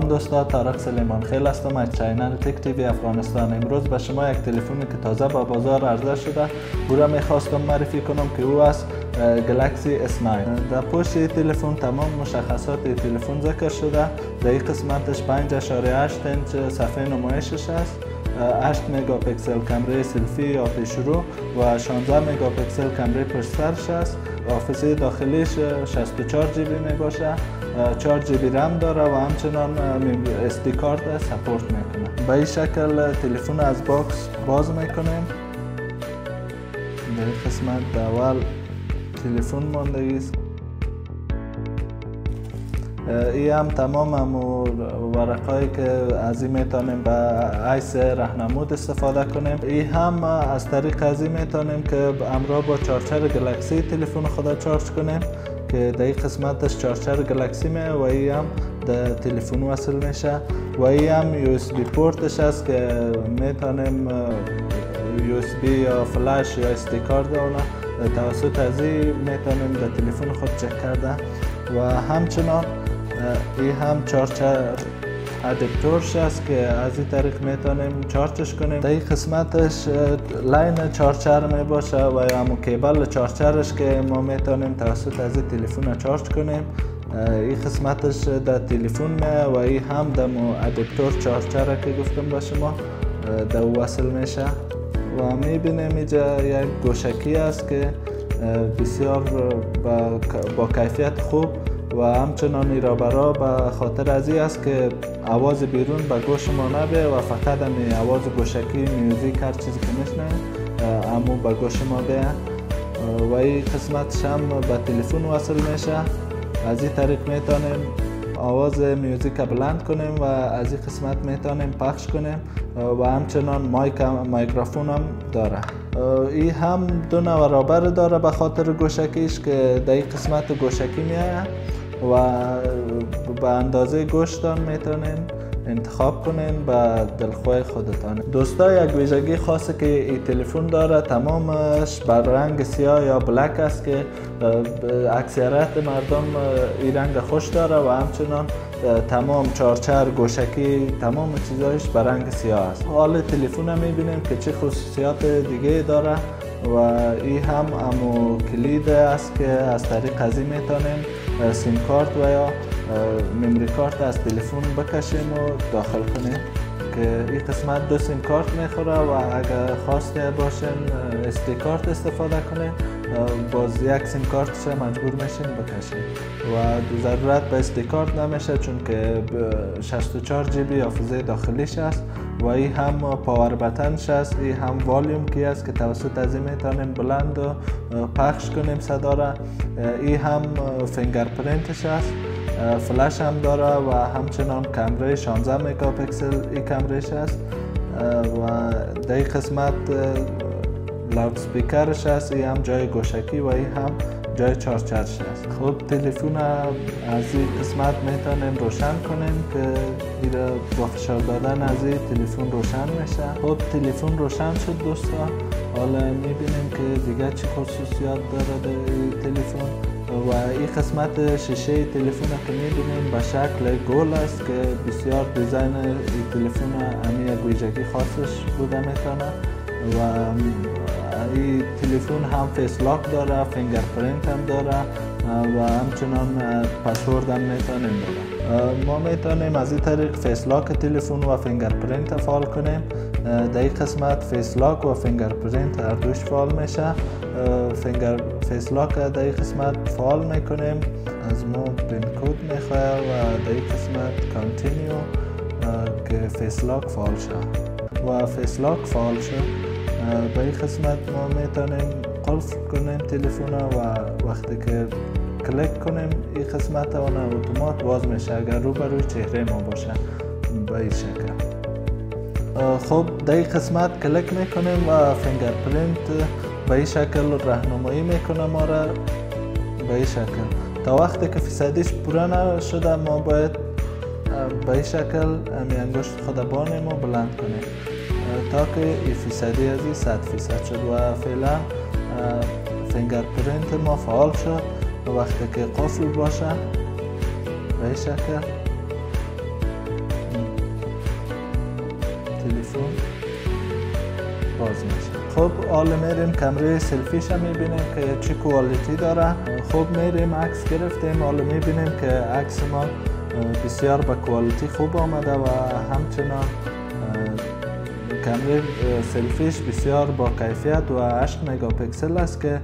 سلام دوستا تارق سلیمان خیل هستم از channel TechTV افغانستان. امروز به شما یک تلفنی که تازه به بازار عرضه شده او را می‌خواستم معرفی کنم که او است Galaxy S9 در پشت تلفن تمام مشخصات تلفن ذکر شده. در این قسمتش 5.8 اینچ صفحه نمایشش است 8 مگاپیکسل کمره سلفی آتش شروع و 16 مگاپیکسل کمره پشت سرش است حافظه داخلیش 64 GB می باشه 4 GB رم داره و همچنان SD card support می‌کنه. به این شکل تلفن از box باز می‌کنیم. در قسمت اول تلفن ماندگی است. ای هم تمام امو ورقایی که از این می‌تونیم به حیث رهنمود استفاده کنیم. ای هم از طریق از این می‌تونیم که همراه با charger Galaxy تلفن خود charge کنیم که در این قسمتش charger Galaxy می و ای هم در تلفن وصل میشه. و ای هم USB port ش است که می‌تونیم USB یا فلش یا SD card توسط از این می‌تونیم در تلفن خود چک کرده. و همچنان این هم charger adapter ش است که از این طریق می‌تونیم charge ش کنیم. در این قسمتش line charger می باشه و یا همون cable charger ش که ما می‌تونیم توسط از این تلفن charge کنیم. این قسمتش در تلفن می و این هم در adapter charger که گفتم به شما در وصل میشه. و می‌بینیم اینجا یک گوشکی است که بسیار با, با کیفیت خوب و همچنان ایرا برا به خاطر از است که آواز بیرون به گوش ما نبه و فقط همی آواز گوشکی music هر چیزی که میشنه امو به گوش ما بیه و این قسمتش هم به تلفن وصل میشه. از این طریق می‌تونیم آواز میوزیک بلند کنیم و از این قسمت می‌تونیم پخش کنیم. و همچنان مایک مایکروفون هم داره. این هم دو نوع رابر داره به خاطر گوشکیش که در این قسمت گوشکی میایه و به اندازه گوشتان می‌تونین انتخاب کنین به دلخواه خودتان. دوستا یک ویژگی خاصه که این تلفن داره تمامش بر رنگ سیاه یا بلک است که اکثریت مردم این رنگ خوش داره و همچنان تمام چارچر گوشکی تمام چیزایش بر رنگ سیاه است. حال تلفن می‌بینیم که چه خصوصیات دیگه داره و این هم امو کلید است که از طریق از می‌تونیم سیم کارت و یا ممری کارت از تلفن بکشیم و داخل کنیم که این قسمت دو سیم کارت می‌خوره و اگر خواسته باشین SD card استفاده کنین. باز یک سیم کارتش مجبور میشین بکشین و ضرورت به SD card نمیشه چون که 64 GB حافظه داخلیش است و این هم power button ش است این هم volume key است که توسط از این می‌تونیم بلند و پست کنیم صدا را. این هم fingerprint ش است فلش هم داره و همچنان کمره 16 مگاپیکسل این کمرهش است و در قسمت لاود سپیکرش این هم جای گوشکی و این هم جای چارچرش است خب تلفن از این قسمت می‌تونیم روشن کنیم که ایره با فشار دادن از این تلفن روشن میشه. خب تلفن روشن شد دوستا. حالا می‌بینیم که دیگه چه خصوصیات داره تلفن و این قسمت شیشه تلفن که می‌بینیم به شکل گل است که بسیار دیزاین این تلفن امی ویژگی خاصش بوده می‌تونه. و این تلفن هم face lock داره fingerprint هم داره و همچنان پسورد هم می‌تونیم داره ما می‌تونیم از این طریق face lock تلفن و fingerprint فعال کنیم. در این قسمت face lock و fingerprint هر دوش فعال میشه. finger face lock در این قسمت فعال می‌کنیم. از ما pin code می‌خواه و در این قسمت continue که face lock فعال شد و face lock فعال شد به این قسمت ما می‌تونیم قلف کنیم تلفن و وقتی که کلیک کنیم این قسمت اون اتومات باز میشه. اگر رو بروی چهره ما باشه به این شکل. خب در این قسمت کلیک می‌کنیم و fingerprint به این شکل راهنمایی می‌کنه ما را به این شکل. تا وقتی که فیصدیش پوره نشده ما باید به این شکل امی انگشت خود بلند کنیم. تا که فیصدی از این صد فیصد شد و فعلا fingerprint ما فعال شد و وقتی که قفل باشه به این شکل تلفن باز میشه. خب حالا میریم کمره سلفیش هم می‌بینیم که چی quality داره. خب میریم عکس گرفتیم. حالا می‌بینیم که عکس ما بسیار به کوالیتی خوب آمده و همچنان کمره سلفیش بسیار با کیفیت و 8 مگاپیکسل است که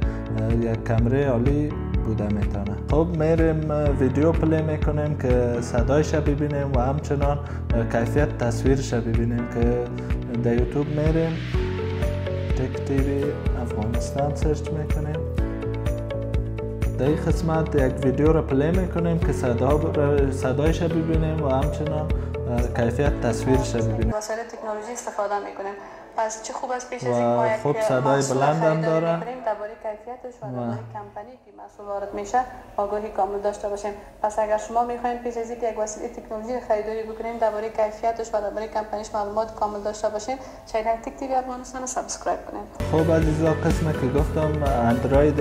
یک کمره عالی بوده می‌تونه. خب میریم ویدیو پلی می‌کنیم که صدایش ببینیم و همچنان کیفیت تصویرش ببینیم که در یوتیوب میریم. Tech TV افغانستان search می‌کنیم. در این قسمت یک ویدیو را play می‌کنیم که صدا صدایش ببینیم و همچنان کیفیت تصویرش ببینیم وسایل تکنولوژی استفاده می‌کنیم. پس چه خوب است پیش از این خوب صدای بلند هم داره درباره کیفیتش و کمپانی که محصول وارد میشه آگاهی کامل داشته باشیم. پس اگر شما می‌خواین پیش از اینکه یک وسیله تکنولوژی خریداری بکنیم درباره کیفیتش و درباره کمپانیش معلومات کامل داشته باشین channel Tech TV افغانستان رو subscribe کنید خب عزیزا قسمه که گفتم اندروید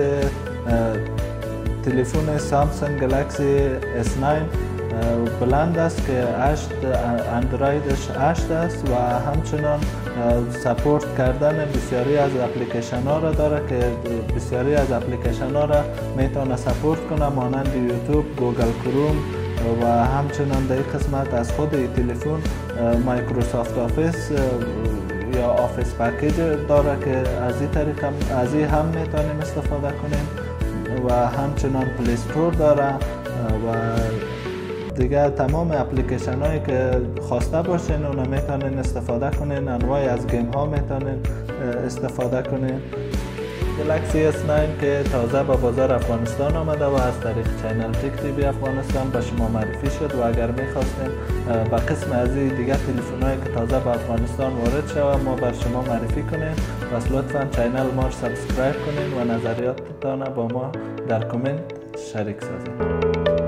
تلفن سامسونگ گلکسی S9 بلند است که 8 اندرویدش 8 است و همچنان support کردن بسیاری از اپلیکیشن ها را داره که بسیاری از اپلیکیشن ها را می‌تونه support کنه مانند یوتیوب گوگل کروم و همچنان در قسمت از خود تلفن مایکروسافت آفیس یا آفیس package داره که از این طریق از این هم می‌تونیم استفاده کنیم و همچنان پلی استور داره و دیگه تمام اپلیکیشن هایی که خواسته باشین اونا می‌تونین استفاده کنین انواع از game ها می‌تونین استفاده کنین. گلکسی S9 که تازه به بازار افغانستان آمده و از طریق channel Tech TV افغانستان به شما معرفی شد و اگر می‌خواستین به قسم از دیگه تلفن که تازه به افغانستان وارد شود ما بر شما معرفی کنیم پس لطفا channel ما رو subscribe کنین و نظریاتتان با ما در کامنت شریک سازید